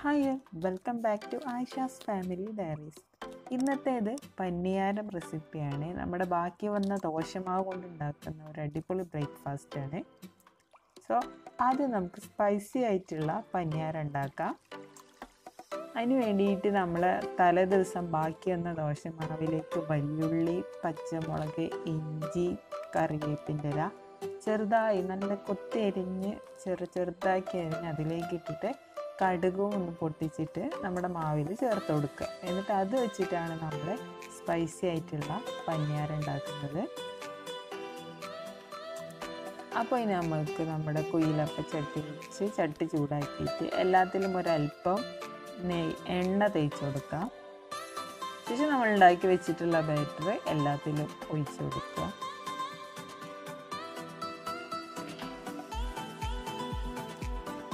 Hi welcome back to Ayisha's family diaries. ഇന്നത്തേത് paniyaram റെസിപ്പിയാണ്. നമ്മുടെ ബാക്കി വന്ന ദോശമാവ് കൊണ്ടുണ്ടാക്കുന്ന ഒരു അടിപൊളി ബ്രേക്ക്ഫാസ്റ്റ് ആണ്. സോ ആദ്യം നമുക്ക് സ്പൈസി ആയിട്ടുള്ള പന്നിയാരം ഉണ്ടാക്കാം. അതിന് വേണ്ടിയിട്ട് നമ്മൾ തലേ ദിവസം ബാക്കി വന്ന ദോശമാവിലേക്ക് വല്യുള്ളി പച്ചമുളക് ഇഞ്ചി കറിവേപ്പിന്റെ ഇല ചെറുതായി നല്ല കൊത്തി അരിഞ്ഞ് ചെറു ചെറുതാക്കി അരിഞ്ഞ് അതിലേക്ക് ഇട്ടിട്ട് കടുകും ഒന്ന് പൊട്ടിച്ചിട്ട് നമ്മുടെ മാവിൽ ചേർത്ത് കൊടുക്കുക. എന്നിട്ട് അത് വെച്ചിട്ടാണ് നമ്മൾ സ്പൈസി ആയിട്ടുള്ള പന്നിയാരം ഉണ്ടാക്കുന്നത്. അപ്പോൾ ഇനി നമ്മൾക്ക് നമ്മുടെ കുയിലൊക്കെ ചട്ടി വെച്ച് ചട്ടി ചൂടാക്കിയിട്ട് എല്ലാത്തിലും ഒരല്പം നെയ് എണ്ണ തേച്ച് കൊടുക്കാം. ശേഷം നമ്മൾ ഉണ്ടാക്കി വെച്ചിട്ടുള്ള ബാറ്റർ എല്ലാത്തിലും ഒഴിച്ചു കൊടുക്കുക.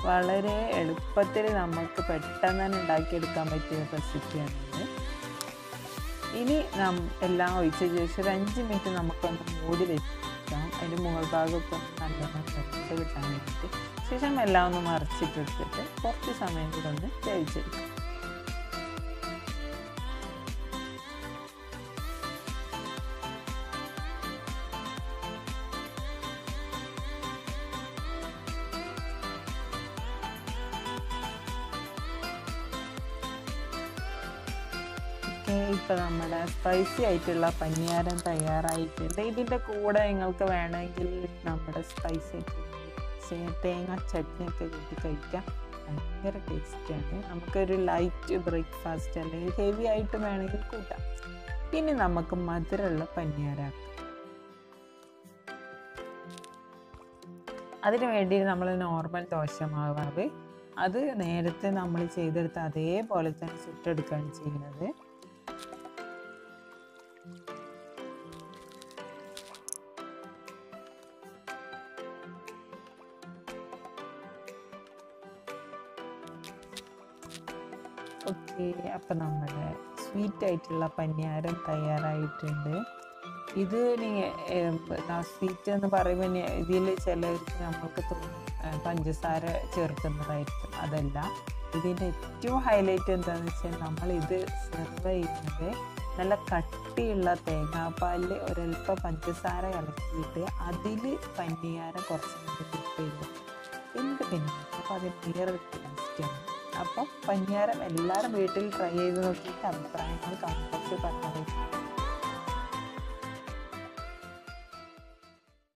വളരെ എളുപ്പത്തിൽ നമുക്ക് പെട്ടെന്ന് തന്നെ ഉണ്ടാക്കിയെടുക്കാൻ പറ്റിയ റെസിപ്പിയാണിത് ഇനി നം എല്ലാം ഒഴിച്ച ശേഷം ഒരു അഞ്ച് മിനിറ്റ് നമുക്കൊന്ന് മൂടി വെക്കാം. അതിന്റെ മുകൾ ഭാഗമൊക്കെ നല്ലോണം വെച്ച് കിട്ടാൻ വേണ്ടിയിട്ട്. ശേഷം എല്ലാം ഒന്ന് മറിച്ചിട്ടെടുത്തിട്ട് കുറച്ച് സമയം കൂടെ ഒന്ന് വേവിച്ചെടുക്കാം. ഇപ്പോൾ നമ്മുടെ സ്പൈസി ആയിട്ടുള്ള പനിയാരം തയ്യാറായിട്ടുണ്ട്. ഇതിന്റെ കൂടെ നിങ്ങൾക്ക് വേണമെങ്കിൽ നമ്മുടെ സ്പൈസി തേങ്ങ ചട്നി ഒക്കെ കൂട്ടി കഴിക്കാം. ഭയങ്കര ടേസ്റ്റിയാണ് നമുക്കൊരു ലൈറ്റ് ബ്രേക്ക്ഫാസ്റ്റ് അല്ലെങ്കിൽ ഹെവി ആയിട്ട് വേണമെങ്കിൽ കൂട്ടാം. ഇനി നമുക്ക് മധുരമുള്ള പനിയാരാക്കാം അതിന് വേണ്ടി നമ്മൾ നോർമൽ ദോശമാവ് അത് നേരത്തെ നമ്മൾ ചെയ്തെടുത്ത അതേപോലെ തന്നെ ചുട്ടെടുക്കുകയാണ് ചെയ്യുന്നത്. ഓക്കെ അപ്പം നമ്മുടെ സ്വീറ്റ് ആയിട്ടുള്ള പനിയാരം തയ്യാറായിട്ടുണ്ട്. ഇത് നിങ്ങൾ സ്വീറ്റ് എന്ന് പറയുമ്പോൾ ഇതിൽ ചിലർക്ക് നമ്മൾക്ക് പഞ്ചസാര ചേർക്കുന്നതായിരിക്കും. അതല്ല ഇതിന്റെ ഏറ്റവും ഹൈലൈറ്റ് എന്താണെന്ന് വെച്ചാൽ നമ്മൾ ഇത് സെർവ് ചെയ്യുന്നത് നല്ല കട്ടിയുള്ള തേങ്ങാപ്പാലിൽ ഒരൽപ്പം പഞ്ചസാര കലക്കിയിട്ട് അതിൽ പന്നിയാരം കുറച്ച് നേരം ചെയ്തു. എന്ത് പിന്നെ? അപ്പോൾ അതിന് വേറൊരു ടേസ്റ്റാണ് അപ്പം പന്നിയാരം എല്ലാവരും വീട്ടിൽ ട്രൈ ചെയ്ത് നോക്കിയിട്ട് അഭിപ്രായങ്ങൾ കമ്പോസ്റ്റ് പറഞ്ഞു